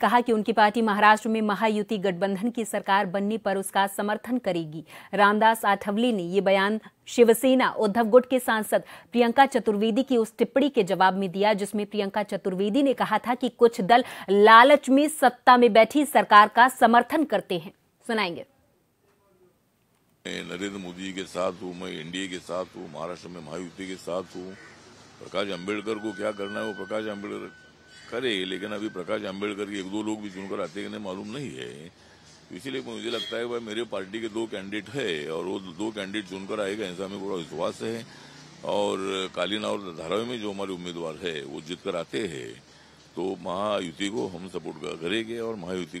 कहा कि उनकी पार्टी महाराष्ट्र में महायुति गठबंधन की सरकार बनने पर उसका समर्थन करेगी। रामदास आठवले ने ये बयान शिवसेना, उद्धव गुट के सांसद प्रियंका चतुर्वेदी की उस टिप्पणी के जवाब में दिया, जिसमें प्रियंका चतुर्वेदी ने कहा था कि कुछ दल लालच में सत्ता में बैठी सरकार का समर्थन करते हैं। सुनाएँगे। नरेंद्र मोदी के साथ हूँ, मैं एनडीए के साथ हूँ, महाराष्ट्र में महायुति के साथ हूँ। प्रकाश अंबेडकर को क्या करना है, वो प्रकाश अंबेडकर करे, लेकिन अभी प्रकाश आम्बेडकर के एक दो लोग भी चुनकर आते नहीं, मालूम नहीं है। इसीलिए मुझे लगता है भाई मेरे पार्टी के दो कैंडिडेट है, और वो दो कैंडिडेट चुनकर आएगा, ऐसा हमें पूरा विश्वास है। और कालीन और धारावी में जो हमारे उम्मीदवार है, वो जीतकर आते हैं। तो महायुति को हम सपोर्ट करेंगे और महायुति के